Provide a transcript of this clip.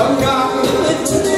I'm got into